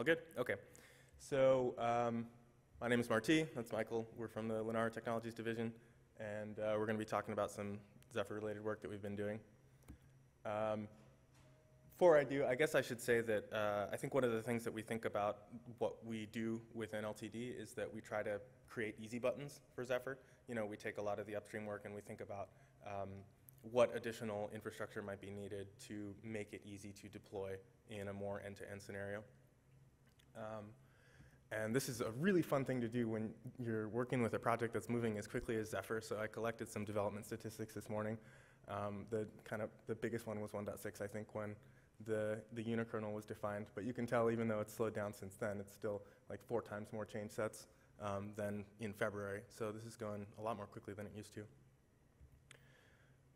All good? Okay. So um, my name is Marti. That's Michael. We're from the Linaro Technologies Division, and uh, we're going to be talking about some Zephyr-related work that we've been doing. Um, before I do, I guess I should say that uh, I think one of the things that we think about what we do within LTD is that we try to create easy buttons for Zephyr. You know, we take a lot of the upstream work and we think about um, what additional infrastructure might be needed to make it easy to deploy in a more end-to-end scenario. Um, and this is a really fun thing to do when you're working with a project that's moving as quickly as Zephyr. So I collected some development statistics this morning. Um, the kind of the biggest one was 1.6, I think, when the, the unikernel was defined. But you can tell, even though it's slowed down since then, it's still like four times more change sets um, than in February. So this is going a lot more quickly than it used to.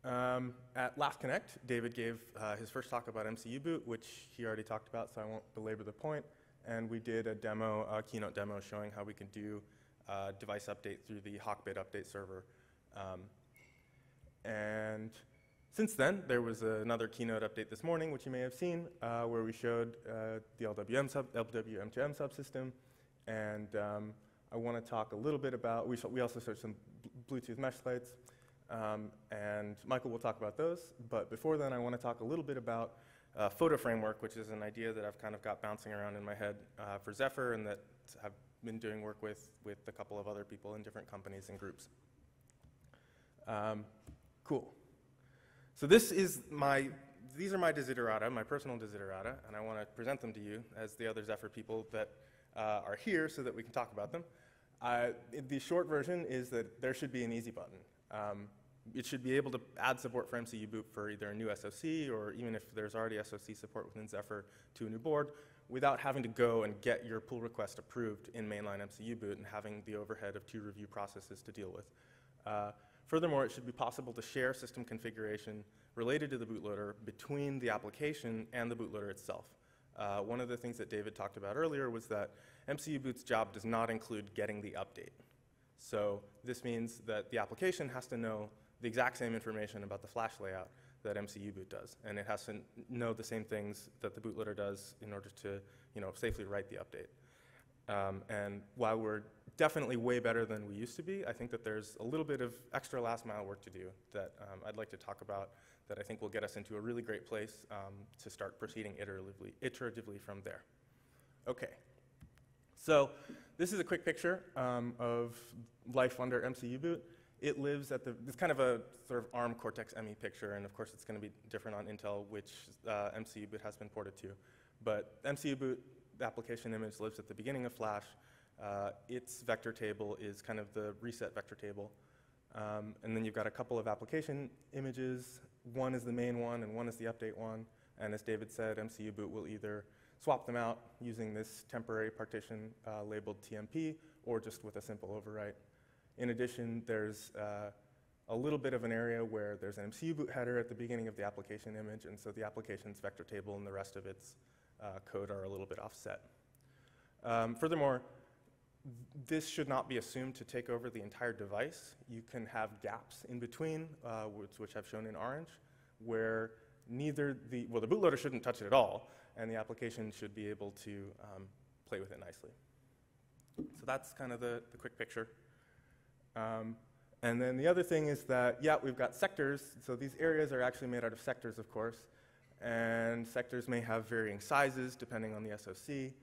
Um, at Last Connect, David gave uh, his first talk about MCU boot, which he already talked about, so I won't belabor the point and we did a demo, a keynote demo showing how we can do uh, device update through the Hawkbit update server. Um, and since then, there was another keynote update this morning, which you may have seen, uh, where we showed uh, the LWM sub, LWM2M subsystem. And um, I want to talk a little bit about, we, we also showed some Bluetooth mesh slides. Um, and Michael will talk about those. But before then, I want to talk a little bit about uh, FOTA framework, which is an idea that I've kind of got bouncing around in my head uh, for Zephyr and that I've been doing work with with a couple of other people in different companies and groups. Um, cool. So this is my, these are my desiderata, my personal desiderata, and I want to present them to you as the other Zephyr people that uh, are here so that we can talk about them. Uh, the short version is that there should be an easy button. Um, it should be able to add support for MCU boot for either a new SoC or even if there's already SoC support within Zephyr to a new board without having to go and get your pull request approved in mainline MCU boot and having the overhead of two review processes to deal with. Uh, furthermore, it should be possible to share system configuration related to the bootloader between the application and the bootloader itself. Uh, one of the things that David talked about earlier was that MCU boot's job does not include getting the update. So this means that the application has to know the exact same information about the flash layout that MCU boot does, and it has to know the same things that the bootloader does in order to, you know, safely write the update. Um, and while we're definitely way better than we used to be, I think that there's a little bit of extra last mile work to do that um, I'd like to talk about that I think will get us into a really great place um, to start proceeding iteratively, iteratively from there. Okay. So this is a quick picture um, of life under MCU boot it lives at the, it's kind of a sort of ARM Cortex-ME picture, and of course it's going to be different on Intel, which uh, MCU boot has been ported to. But MCU boot application image lives at the beginning of Flash. Uh, its vector table is kind of the reset vector table. Um, and then you've got a couple of application images. One is the main one, and one is the update one. And as David said, MCU boot will either swap them out using this temporary partition uh, labeled TMP, or just with a simple overwrite. In addition, there's uh, a little bit of an area where there's an MCU boot header at the beginning of the application image, and so the application's vector table and the rest of its uh, code are a little bit offset. Um, furthermore, this should not be assumed to take over the entire device. You can have gaps in between, uh, which, which I've shown in orange, where neither the, well, the bootloader shouldn't touch it at all, and the application should be able to um, play with it nicely. So that's kind of the, the quick picture. Um, and then the other thing is that, yeah, we've got sectors. So these areas are actually made out of sectors, of course. And sectors may have varying sizes depending on the SOC.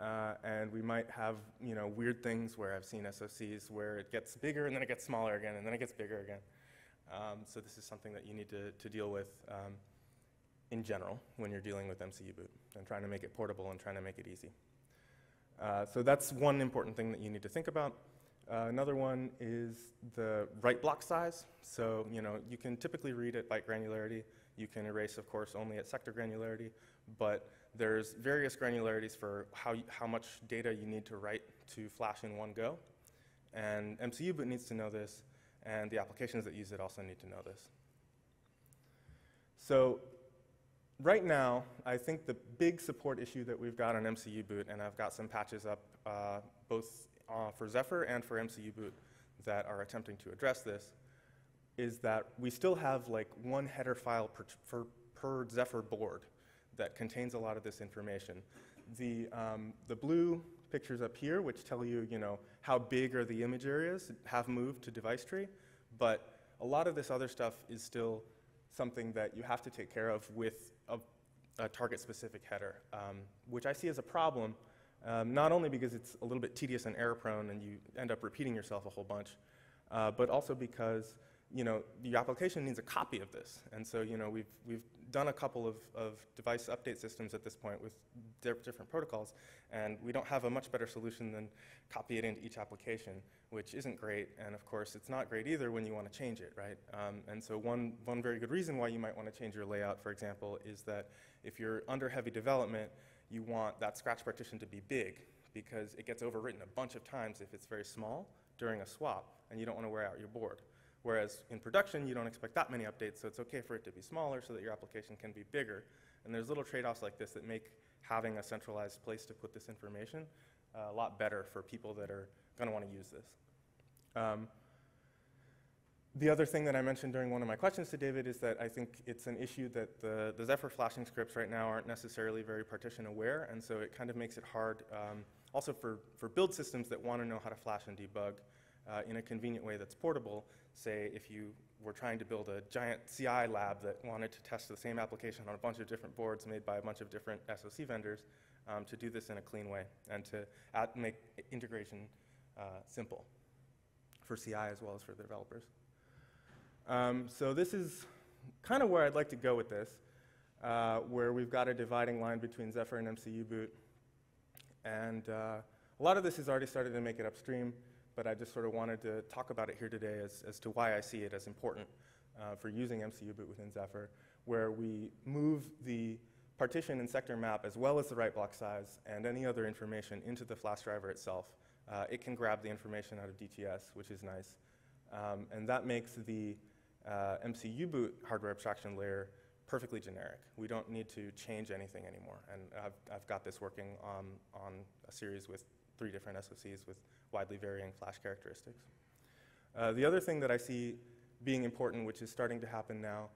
Uh, and we might have, you know, weird things where I've seen SOCs where it gets bigger and then it gets smaller again and then it gets bigger again. Um, so this is something that you need to, to deal with um, in general when you're dealing with MCU boot and trying to make it portable and trying to make it easy. Uh, so that's one important thing that you need to think about. Uh, another one is the write block size. So, you know, you can typically read at byte granularity. You can erase, of course, only at sector granularity. But there's various granularities for how, how much data you need to write to flash in one go. And MCU boot needs to know this, and the applications that use it also need to know this. So right now, I think the big support issue that we've got on MCU boot, and I've got some patches up uh, both uh, for Zephyr and for MCU boot that are attempting to address this is that we still have like one header file per, per, per Zephyr board that contains a lot of this information. The, um, the blue pictures up here, which tell you, you know, how big are the image areas, have moved to device tree, but a lot of this other stuff is still something that you have to take care of with a, a target-specific header, um, which I see as a problem, um, not only because it's a little bit tedious and error-prone and you end up repeating yourself a whole bunch, uh, but also because you know, the application needs a copy of this. And so, you know, we've, we've done a couple of, of device update systems at this point with di different protocols, and we don't have a much better solution than copy it into each application, which isn't great. And of course, it's not great either when you want to change it, right? Um, and so one, one very good reason why you might want to change your layout, for example, is that if you're under heavy development, you want that scratch partition to be big because it gets overwritten a bunch of times if it's very small during a swap, and you don't want to wear out your board. Whereas in production, you don't expect that many updates, so it's okay for it to be smaller so that your application can be bigger. And there's little trade-offs like this that make having a centralized place to put this information uh, a lot better for people that are going to want to use this. Um, the other thing that I mentioned during one of my questions to David is that I think it's an issue that the, the Zephyr flashing scripts right now aren't necessarily very partition aware, and so it kind of makes it hard um, also for, for build systems that want to know how to flash and debug uh, in a convenient way that's portable. Say if you were trying to build a giant CI lab that wanted to test the same application on a bunch of different boards made by a bunch of different SOC vendors, um, to do this in a clean way and to add, make integration uh, simple for CI as well as for the developers. Um, so this is kind of where I'd like to go with this, uh, where we've got a dividing line between Zephyr and MCU boot. And uh, a lot of this has already started to make it upstream but I just sort of wanted to talk about it here today as, as to why I see it as important uh, for using MCU boot within Zephyr, where we move the partition and sector map as well as the write block size and any other information into the flash driver itself. Uh, it can grab the information out of DTS, which is nice. Um, and that makes the uh, MCU boot hardware abstraction layer perfectly generic. We don't need to change anything anymore. And I've, I've got this working on, on a series with three different SOCs with widely varying flash characteristics. Uh, the other thing that I see being important, which is starting to happen now,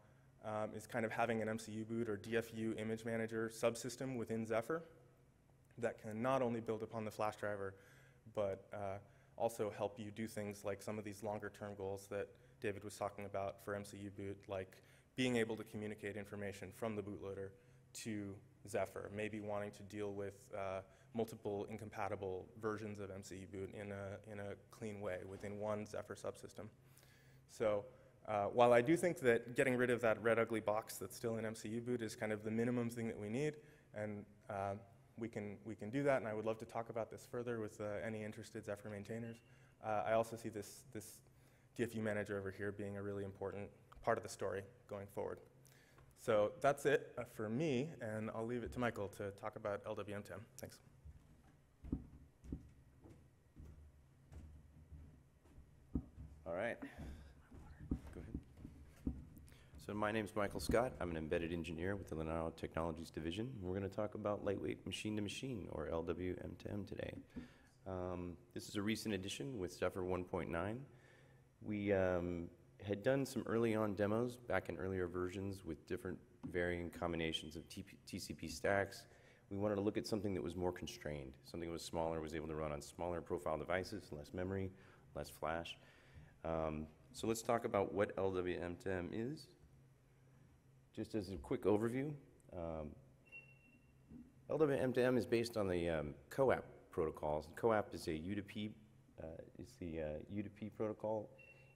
um, is kind of having an MCU boot or DFU image manager subsystem within Zephyr that can not only build upon the flash driver, but uh, also help you do things like some of these longer term goals that David was talking about for MCU boot, like being able to communicate information from the bootloader to Zephyr, maybe wanting to deal with uh, multiple incompatible versions of MCU boot in a, in a clean way within one Zephyr subsystem. So uh, while I do think that getting rid of that red ugly box that's still in MCU boot is kind of the minimum thing that we need, and uh, we, can, we can do that, and I would love to talk about this further with uh, any interested Zephyr maintainers. Uh, I also see this, this DFU manager over here being a really important part of the story going forward. So that's it uh, for me, and I'll leave it to Michael to talk about LWM2M. Thanks. All right. Go ahead. So my name is Michael Scott. I'm an embedded engineer with the Linaro Technologies Division. We're going to talk about lightweight machine-to-machine, or LWM2M today. Um, this is a recent addition with Zephyr 1.9. We um, had done some early on demos back in earlier versions with different varying combinations of TP TCP stacks. We wanted to look at something that was more constrained, something that was smaller, was able to run on smaller profile devices, less memory, less flash. Um, so let's talk about what LWM2M is. Just as a quick overview, um, LWM2M is based on the um, CoAP protocols. CoAP is a UDP, uh, is the uh, UDP protocol.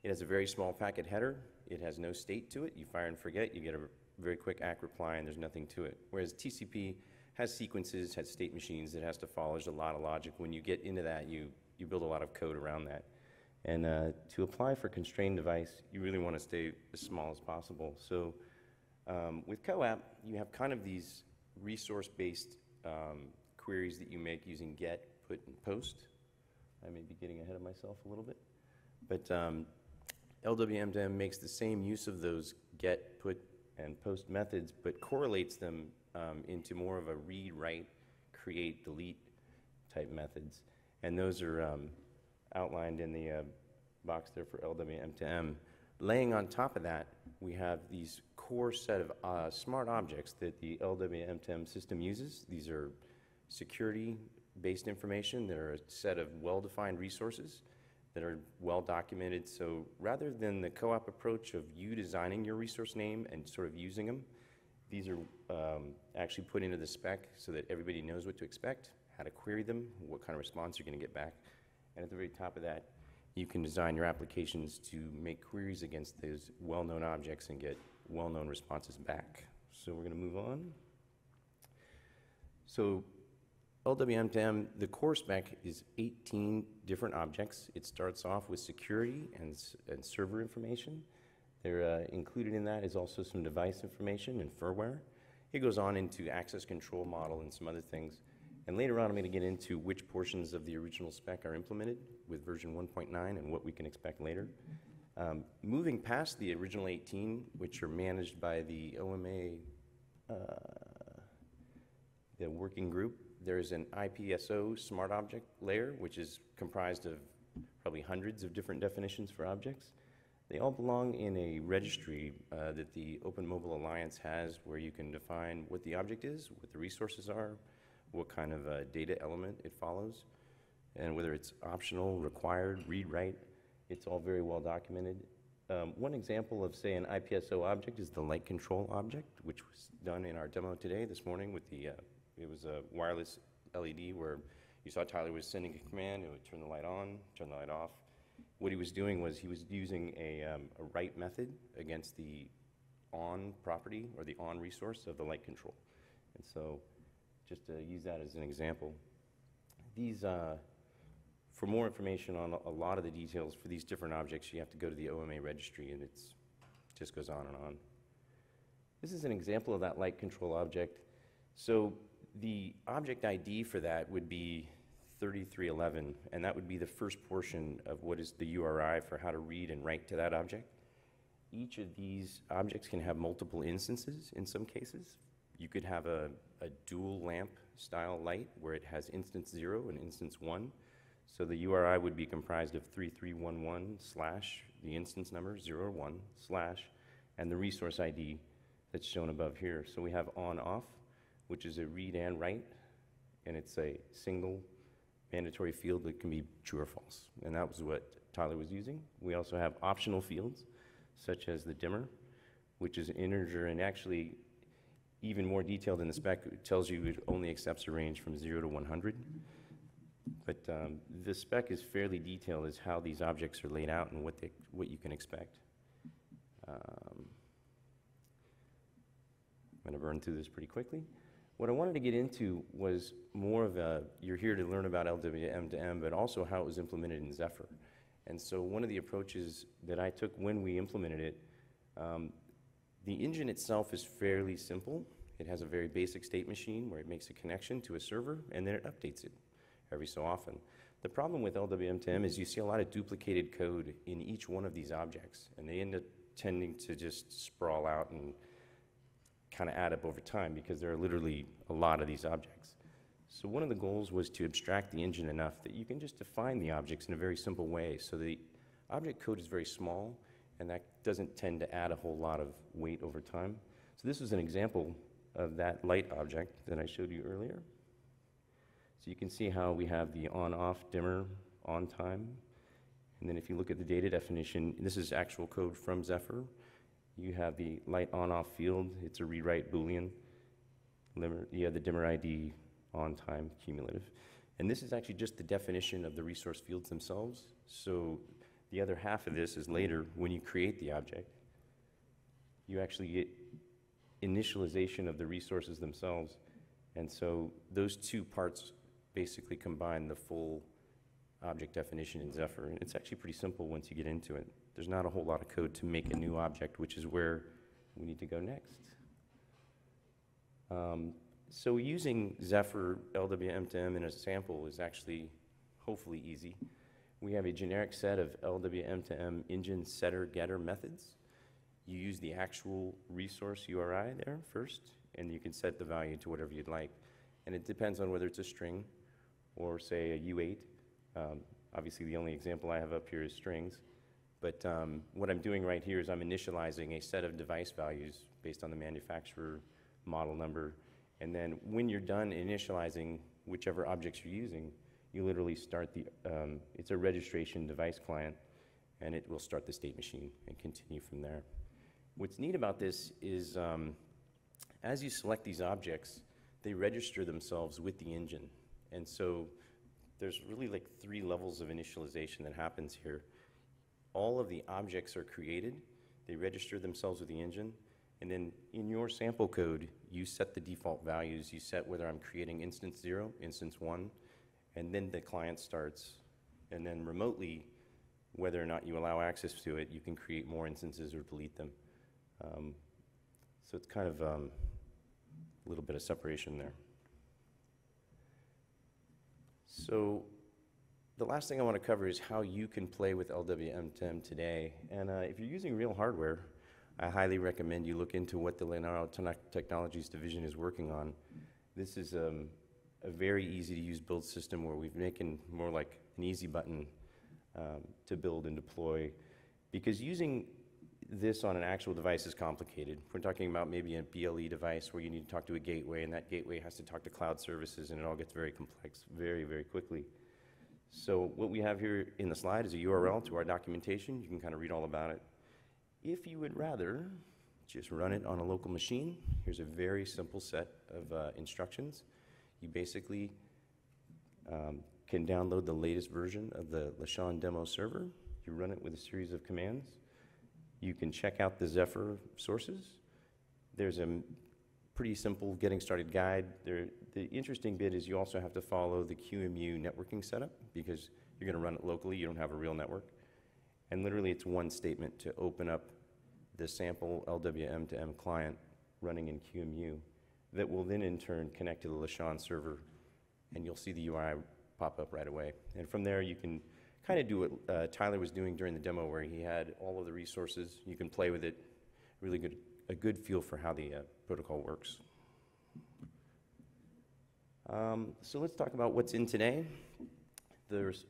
It has a very small packet header. It has no state to it. You fire and forget. You get a very quick ACK reply, and there's nothing to it. Whereas TCP has sequences, has state machines it has to follow. There's a lot of logic. When you get into that, you, you build a lot of code around that. And uh, to apply for constrained device, you really want to stay as small as possible. So um, with CoAP, you have kind of these resource-based um, queries that you make using get, put, and post. I may be getting ahead of myself a little bit. But um, LWM makes the same use of those get, put, and post methods, but correlates them um, into more of a read, write, create, delete type methods. And those are um, outlined in the uh, box there for LWM2M. Laying on top of that we have these core set of uh, smart objects that the LWM2M system uses. These are security-based information. They're a set of well-defined resources that are well documented. So rather than the CoAP approach of you designing your resource name and sort of using them, these are um, actually put into the spec so that everybody knows what to expect, how to query them, what kind of response you're going to get back. And at the very top of that, you can design your applications to make queries against those well-known objects and get well-known responses back. So we're going to move on. So LWM2M, the core spec is 18 different objects. It starts off with security and, and server information. There, uh, included in that is also some device information and firmware. It goes on into access control model and some other things. And later on, I'm going to get into which portions of the original spec are implemented with version 1.9 and what we can expect later. Um, moving past the original 18, which are managed by the OMA, uh, the working group, there's an IPSO smart object layer, which is comprised of probably hundreds of different definitions for objects. They all belong in a registry uh, that the Open Mobile Alliance has where you can define what the object is, what the resources are, what kind of uh, data element it follows, and whether it's optional, required, read, write. It's all very well documented. Um, one example of, say, an IPSO object is the light control object, which was done in our demo today, this morning, with the, uh, it was a wireless LED where you saw Tyler was sending a command, it would turn the light on, turn the light off. What he was doing was he was using a, um, a write method against the on property or the on resource of the light control. And so, just to use that as an example, these, uh, for more information on a- lot of the details for these different objects, you have to go to the OMA registry, and it's, just goes on and on. This is an example of that light control object. So the object ID for that would be 3311, and that would be the first portion of what is the URI for how to read and write to that object. Each of these objects can have multiple instances in some cases. You could have a, a dual lamp style light where it has instance zero and instance one. So the URI would be comprised of 3311 slash the instance number 01 slash and the resource ID that's shown above here. So we have on off, which is a read and write, and it's a single mandatory field that can be true or false. And that was what Tyler was using. We also have optional fields, such as the dimmer, which is an integer and actually even more detailed in the spec. It tells you it only accepts a range from 0 to 100. But um, the spec is fairly detailed as how these objects are laid out and what, they, what you can expect. Um, I'm going to burn through this pretty quickly. What I wanted to get into was more of a, you're here to learn about LWM2M, but also how it was implemented in Zephyr. And so one of the approaches that I took when we implemented it, um, the engine itself is fairly simple. It has a very basic state machine where it makes a connection to a server and then it updates it every so often. The problem with LWM2M is you see a lot of duplicated code in each one of these objects, and they end up tending to just sprawl out and kind of add up over time because there are literally a lot of these objects. So one of the goals was to abstract the engine enough that you can just define the objects in a very simple way. So the object code is very small, and that doesn't tend to add a whole lot of weight over time. So this is an example of that light object that I showed you earlier. So you can see how we have the on-off dimmer on time. And then if you look at the data definition, this is actual code from Zephyr. You have the light on-off field, it's a rewrite Boolean. You have the dimmer ID on time cumulative. And this is actually just the definition of the resource fields themselves. So the other half of this is later, when you create the object, you actually get initialization of the resources themselves. And so those two parts basically combine the full object definition in Zephyr. And it's actually pretty simple once you get into it. There's not a whole lot of code to make a new object, which is where we need to go next. Um, so using Zephyr LWM2M in a sample is actually hopefully easy. We have a generic set of LWM2M engine setter getter methods. You use the actual resource URI there first, and you can set the value to whatever you'd like. And it depends on whether it's a string or say a U8. Um, obviously, the only example I have up here is strings. But um, what I'm doing right here is I'm initializing a set of device values based on the manufacturer model number. And then when you're done initializing whichever objects you're using, you literally start the, um, it's a registration device client, and it will start the state machine and continue from there. What's neat about this is um, as you select these objects, they register themselves with the engine. And so there's really like three levels of initialization that happens here. All of the objects are created, they register themselves with the engine, and then in your sample code, you set the default values. You set whether I'm creating instance zero, instance one, and then the client starts. And then remotely, whether or not you allow access to it, you can create more instances or delete them. Um, so it's kind of um, a little bit of separation there. So the last thing I want to cover is how you can play with LWM2M today. And uh, if you're using real hardware, I highly recommend you look into what the Linaro Technologies division is working on. This is um, a very easy to use build system where we've making more like an easy button um, to build and deploy. Because using this on an actual device is complicated. We're talking about maybe a BLE device where you need to talk to a gateway, and that gateway has to talk to cloud services, and it all gets very complex very, very quickly. So what we have here in the slide is a URL to our documentation. You can kind of read all about it. If you would rather just run it on a local machine, here's a very simple set of uh, instructions. You basically um, can download the latest version of the Leshan demo server. You run it with a series of commands. You can check out the Zephyr sources. There's a pretty simple getting started guide. There, the interesting bit is you also have to follow the QEMU networking setup because you're going to run it locally. You don't have a real network. And literally, it's one statement to open up the sample LWM2M client running in QEMU that will then in turn connect to the Leshan server, and you'll see the UI pop up right away. And from there, you can kind of do what uh, Tyler was doing during the demo, where he had all of the resources. You can play with it, really good, a good feel for how the uh, protocol works. Um, so let's talk about what's in today. There's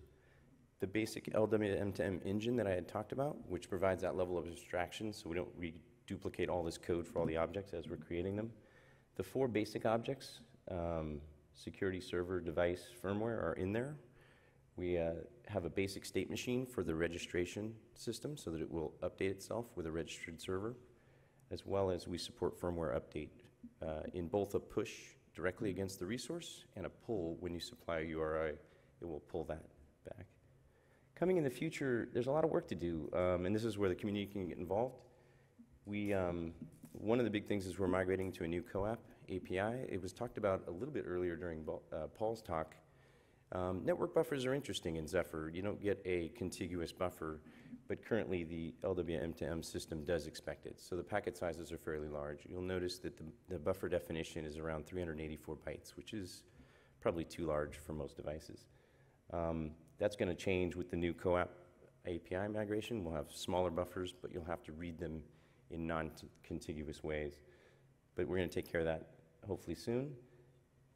the basic LWM2M engine that I had talked about, which provides that level of abstraction so we don't reduplicate all this code for all the objects as we're creating them. The four basic objects, um, security server, device, firmware, are in there. We uh, have a basic state machine for the registration system so that it will update itself with a registered server, as well as we support firmware update uh, in both a push directly against the resource and a pull when you supply a URI, it will pull that back. Coming in the future, there's a lot of work to do, um, and this is where the community can get involved. We, um, one of the big things is we're migrating to a new CoAP API. It was talked about a little bit earlier during uh, Paul's talk, um, network buffers are interesting in Zephyr. You don't get a contiguous buffer, but currently the LWM2M system does expect it. So the packet sizes are fairly large. You'll notice that the, the buffer definition is around 384 bytes, which is probably too large for most devices. Um, that's going to change with the new CoAP API migration. We'll have smaller buffers, but you'll have to read them in non-contiguous ways. But we're going to take care of that hopefully soon.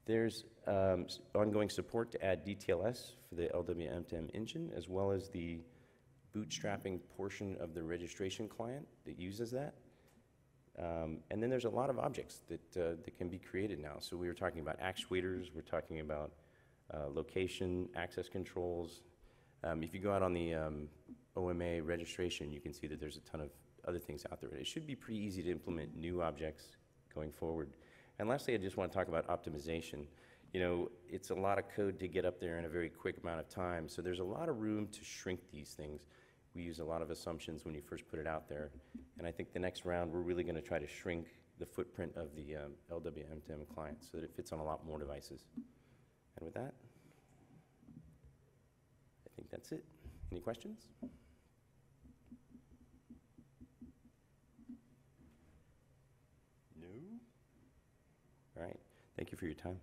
There's um, ongoing support to add DTLS for the LWM2M engine, as well as the bootstrapping portion of the registration client that uses that. Um, and then there's a lot of objects that, uh, that can be created now. So we were talking about actuators, we're talking about uh, location, access controls. Um, if you go out on the um, OMA registration, you can see that there's a ton of other things out there. It should be pretty easy to implement new objects going forward. And lastly, I just want to talk about optimization. You know, it's a lot of code to get up there in a very quick amount of time, so there's a lot of room to shrink these things. We use a lot of assumptions when you first put it out there, and I think the next round, we're really going to try to shrink the footprint of the um, LWM2M client so that it fits on a lot more devices. And with that, I think that's it. Any questions? No? All right. Thank you for your time.